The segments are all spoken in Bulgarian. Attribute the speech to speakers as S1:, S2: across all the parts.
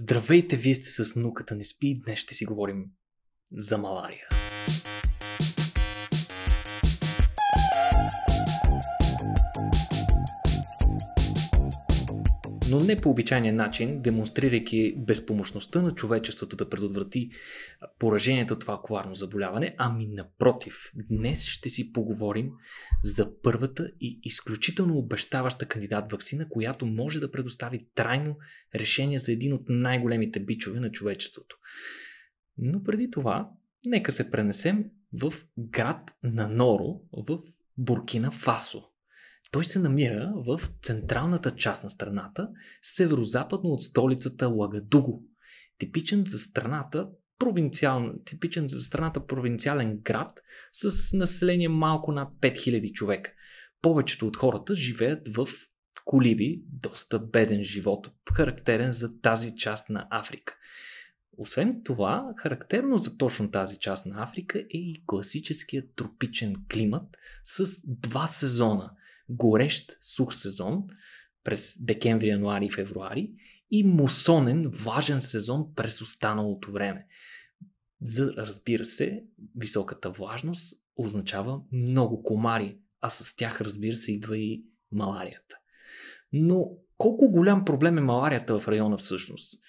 S1: Здравейте, вие сте с науката не спи. Днес ще си говорим за малария. Но не по обичайния начин, демонстрирайки безпомощността на човечеството да предотврати поражението това коварно заболяване, ами напротив, днес ще си поговорим за първата и изключително обещаваща кандидат вакцина, която може да предостави трайно решение за един от най-големите бичове на човечеството. Но преди това, нека се пренесем в град на Норо в Буркина Фасо. Той се намира в централната част на страната, северо-западно от столицата Лагадуго. Типичен за страната типичен за страната провинциален град с население малко над 5000 човека. Повечето от хората живеят в колиби, доста беден живот, характерен за тази част на Африка. Освен това, характерно за точно тази част на Африка е и класическият тропичен климат с два сезона – горещ сух сезон през декември, януари и февруари и мусонен важен сезон през останалото време. За, разбира се, високата влажност означава много комари, а с тях, разбира се, идва и маларията. Но колко голям проблем е маларията в района всъщност?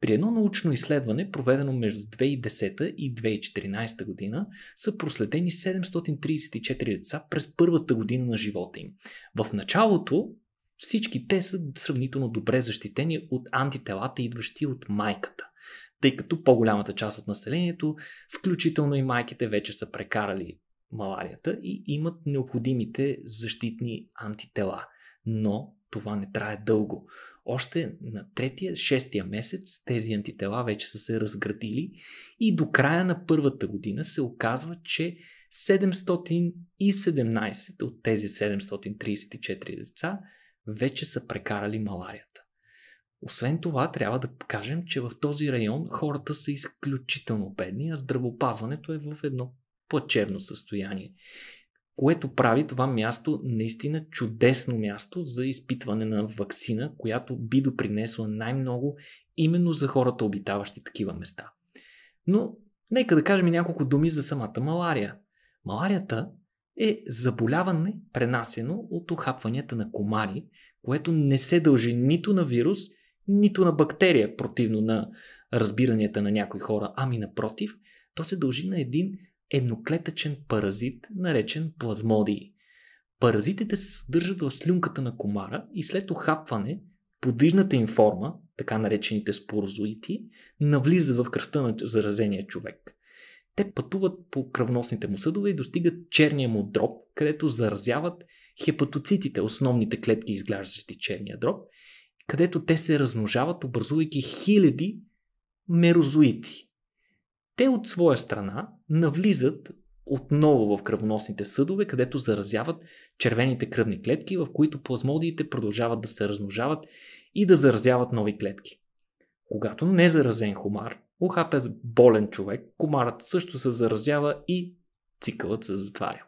S1: При едно научно изследване, проведено между 2010 и 2014 година, са проследени 734 деца през първата година на живота им. В началото всички те са сравнително добре защитени от антителата, идващи от майката тъй като по-голямата част от населението, включително и майките, вече са прекарали маларията и имат необходимите защитни антитела. Но това не трае дълго. Още на третия, шестия месец тези антитела вече са се разградили и до края на първата година се оказва, че 717 от тези 734 деца вече са прекарали маларията. Освен това, трябва да кажем, че в този район хората са изключително бедни, а здравопазването е в едно плачевно състояние което прави това място наистина чудесно място за изпитване на вакцина, която би допринесла най-много именно за хората, обитаващи такива места. Но нека да кажем няколко думи за самата малария. Маларията е заболяване, пренасено от охапванията на комари, което не се дължи нито на вирус, нито на бактерия, противно на разбиранията на някои хора, ами напротив, то се дължи на един едноклетъчен паразит, наречен плазмодии. Паразитите се съдържат в слюнката на комара и след охапване, подвижната им форма, така наречените спорозоити, навлизат в кръвта на заразения човек. Те пътуват по кръвносните му съдове и достигат черния му дроб, където заразяват хепатоцитите, основните клетки, изглеждащи черния дроб, където те се размножават, образувайки хиляди мерозоити. Те от своя страна навлизат отново в кръвоносните съдове, където заразяват червените кръвни клетки, в които плазмодиите продължават да се размножават и да заразяват нови клетки. Когато незаразен хумар ухапе с болен човек, комарът също се заразява и цикълът се затваря.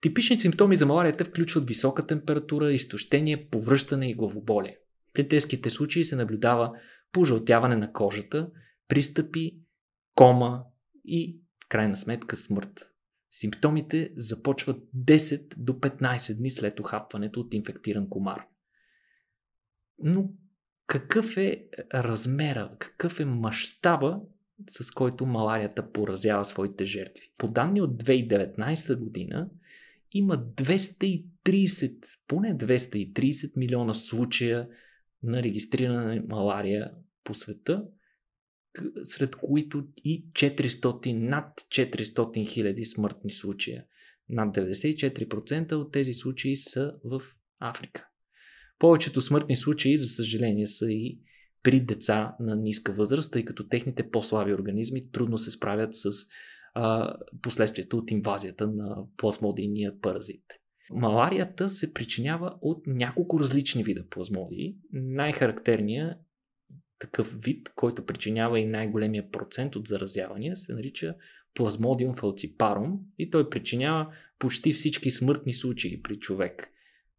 S1: Типични симптоми за маларията включват висока температура, изтощение, повръщане и главоболие. При тежките случаи се наблюдава пожълтяване на кожата, пристъпи кома и крайна сметка смърт. Симптомите започват 10 до 15 дни след охапването от инфектиран комар. Но какъв е размера, какъв е мащаба, с който маларията поразява своите жертви? По данни от 2019 година има 230, поне 230 милиона случая на регистрирана малария по света сред които и 400, над 400 хиляди смъртни случая. Над 94% от тези случаи са в Африка. Повечето смъртни случаи, за съжаление, са и при деца на ниска възраст, тъй като техните по-слаби организми трудно се справят с а, последствията от инвазията на плазмодийния паразит. Маларията се причинява от няколко различни вида плазмодии. Най-характерният такъв вид, който причинява и най-големия процент от заразявания, се нарича плазмодиум фалципарум и той причинява почти всички смъртни случаи при човек,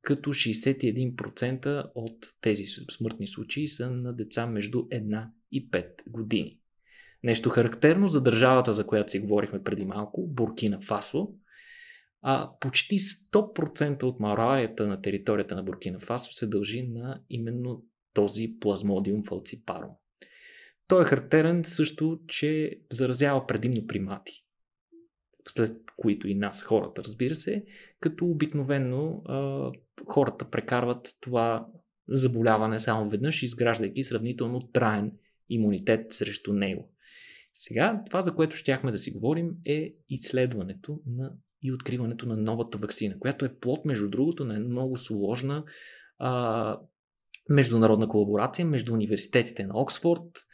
S1: като 61% от тези смъртни случаи са на деца между 1 години. Нещо характерно за държавата, за която си говорихме преди малко, Буркина Фасо, а почти 100% от маларията на територията на Буркина Фасо се дължи на именно този плазмодиум фалципарум. Той е характерен също, че заразява предимно примати, след които и нас, хората, разбира се, като обикновено а, хората прекарват това заболяване само веднъж, изграждайки сравнително траен имунитет срещу него. Сега това, за което щяхме да си говорим, е изследването на и откриването на новата вакцина, която е плод, между другото, на много сложна а, международна колаборация между университетите на Оксфорд,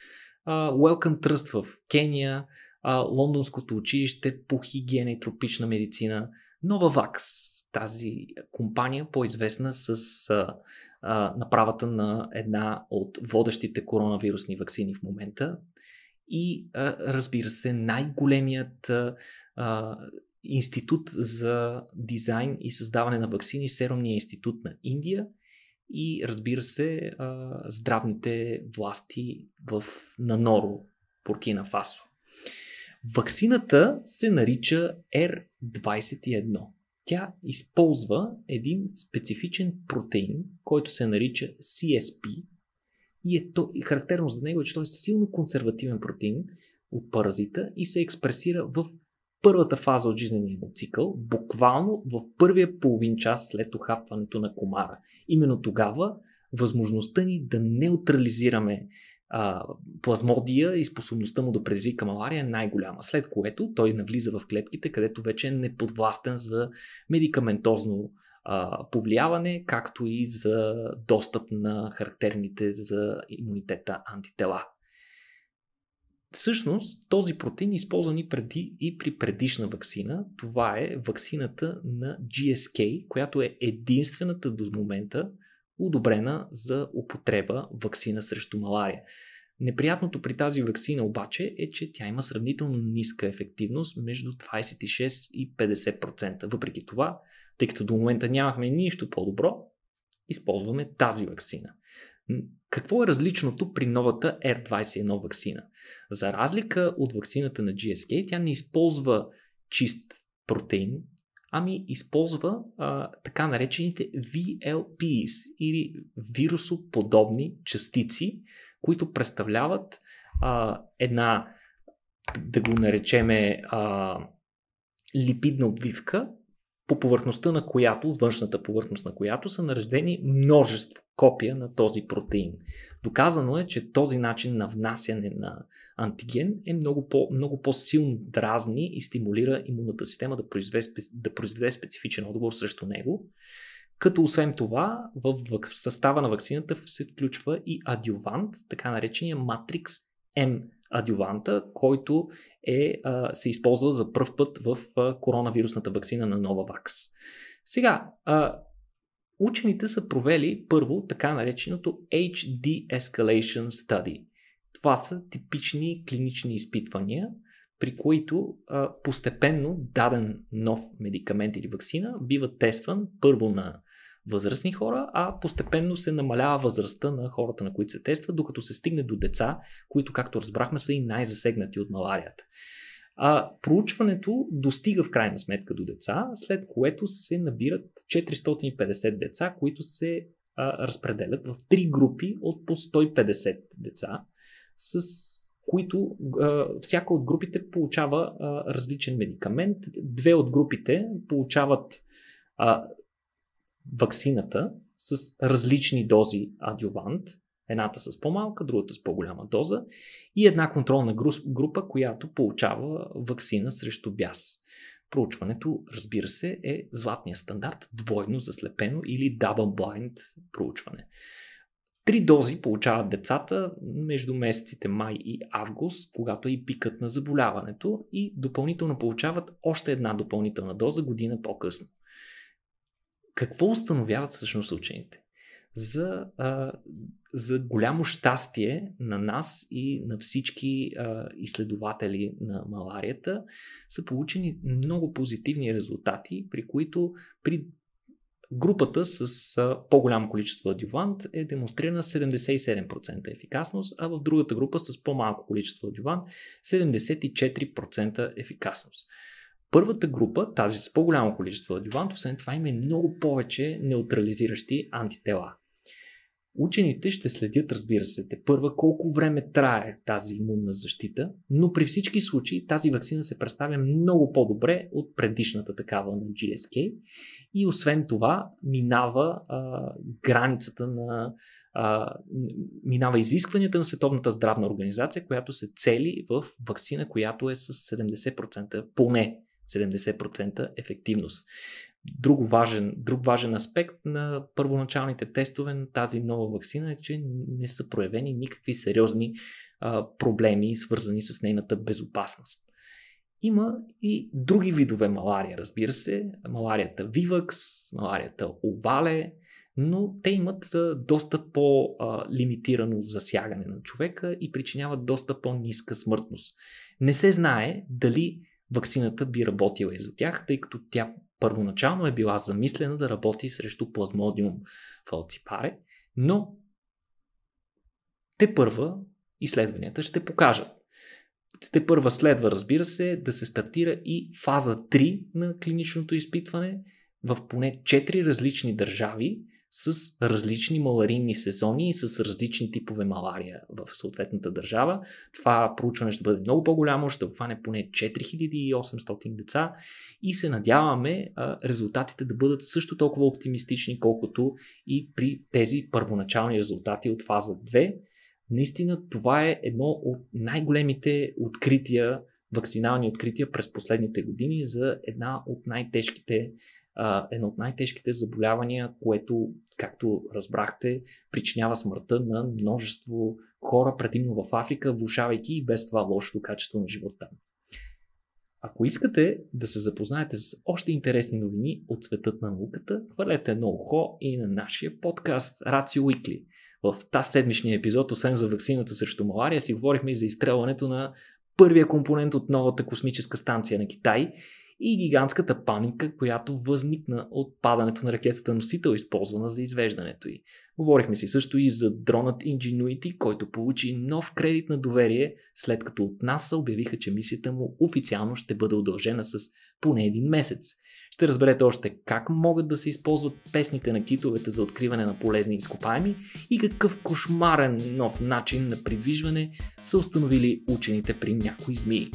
S1: а, Wellcome Trust в Кения, Лондонското училище по хигиена и тропична медицина, Novavax, тази компания, по-известна с а, а, направата на една от водещите коронавирусни вакцини в момента. И а, разбира се, най-големият а, институт за дизайн и създаване на вакцини, Серумния институт на Индия и разбира се здравните власти в Наноро, Буркина Фасо. Ваксината се нарича R21. Тя използва един специфичен протеин, който се нарича CSP и е то, и характерно за него е, че той е силно консервативен протеин от паразита и се експресира в първата фаза от жизнения му цикъл, буквално в първия половин час след охапването на комара. Именно тогава възможността ни да неутрализираме а, плазмодия и способността му да предизвика малария е най-голяма. След което той навлиза в клетките, където вече е неподвластен за медикаментозно а, повлияване, както и за достъп на характерните за имунитета антитела. Всъщност, този протеин е използван и, преди, и при предишна вакцина. Това е вакцината на GSK, която е единствената до момента одобрена за употреба вакцина срещу малария. Неприятното при тази вакцина обаче е, че тя има сравнително ниска ефективност между 26 и 50%. Въпреки това, тъй като до момента нямахме нищо по-добро, използваме тази вакцина. Какво е различното при новата R21 вакцина? За разлика от вакцината на GSK, тя не използва чист протеин, ами използва а, така наречените VLPs или вирусоподобни частици, които представляват а, една, да го наречеме, а, липидна обвивка, по повърхността на която, външната повърхност на която са наредени множество копия на този протеин. Доказано е, че този начин на внасяне на антиген е много, по, много по-силно дразни и стимулира имунната система да произведе, да произведе специфичен отговор срещу него. Като освен това, в, състава на вакцината се включва и адювант, така наречения Matrix M адюванта, който е, се използва за първ път в коронавирусната вакцина на Novavax. Сега, учените са провели първо така нареченото HD Escalation Study. Това са типични клинични изпитвания, при които постепенно даден нов медикамент или вакцина бива тестван първо на възрастни хора, а постепенно се намалява възрастта на хората, на които се тества, докато се стигне до деца, които, както разбрахме, са и най-засегнати от маларията. А, проучването достига в крайна сметка до деца, след което се набират 450 деца, които се а, разпределят в три групи от по 150 деца, с които а, всяка от групите получава а, различен медикамент. Две от групите получават а, ваксината с различни дози адювант, едната с по-малка, другата с по-голяма доза и една контролна група, която получава вакцина срещу бяс. Проучването, разбира се, е златния стандарт, двойно заслепено или double blind проучване. Три дози получават децата между месеците май и август, когато е и пикът на заболяването и допълнително получават още една допълнителна доза година по-късно. Какво установяват всъщност учените? За, а, за голямо щастие на нас и на всички а, изследователи на маларията са получени много позитивни резултати, при които при групата с а, по-голямо количество адювант е демонстрирана 77% ефикасност, а в другата група с по-малко количество адювант 74% ефикасност. Първата група, тази с по-голямо количество адювант, освен това има много повече неутрализиращи антитела. Учените ще следят, разбира се, те първа колко време трае тази имунна защита, но при всички случаи тази вакцина се представя много по-добре от предишната такава на GSK и освен това минава а, границата на а, минава изискванията на Световната здравна организация, която се цели в вакцина, която е с 70% поне 70% ефективност. Друг важен, друг важен аспект на първоначалните тестове на тази нова вакцина е, че не са проявени никакви сериозни а, проблеми, свързани с нейната безопасност. Има и други видове малария, разбира се. Маларията Vivax, маларията Овале, но те имат доста по-лимитирано засягане на човека и причиняват доста по-ниска смъртност. Не се знае дали вакцината би работила и за тях, тъй като тя първоначално е била замислена да работи срещу плазмодиум фалципаре, но те първа изследванията ще покажат. Те първа следва, разбира се, да се стартира и фаза 3 на клиничното изпитване в поне 4 различни държави, с различни маларинни сезони и с различни типове малария в съответната държава. Това проучване ще бъде много по-голямо, ще обхване поне 4800 деца и се надяваме а, резултатите да бъдат също толкова оптимистични, колкото и при тези първоначални резултати от фаза 2. Наистина това е едно от най-големите открития, вакцинални открития през последните години за една от най-тежките едно от най-тежките заболявания, което, както разбрахте, причинява смъртта на множество хора, предимно в Африка, влушавайки и без това лошото качество на живота. Ако искате да се запознаете с още интересни новини от светът на науката, хвалете едно ухо и на нашия подкаст Rаци Уикли. В тази седмичния епизод, освен за вакцината срещу малария, си говорихме и за изстрелването на първия компонент от новата космическа станция на Китай и гигантската паника, която възникна от падането на ракетата носител, използвана за извеждането й. Говорихме си също и за дронът Ingenuity, който получи нов кредит на доверие, след като от НАСА обявиха, че мисията му официално ще бъде удължена с поне един месец. Ще разберете още как могат да се използват песните на китовете за откриване на полезни изкопаеми и какъв кошмарен нов начин на придвижване са установили учените при някои змии.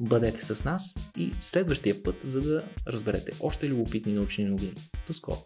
S1: Бъдете с нас и следващия път, за да разберете още любопитни научни новини. До скоро!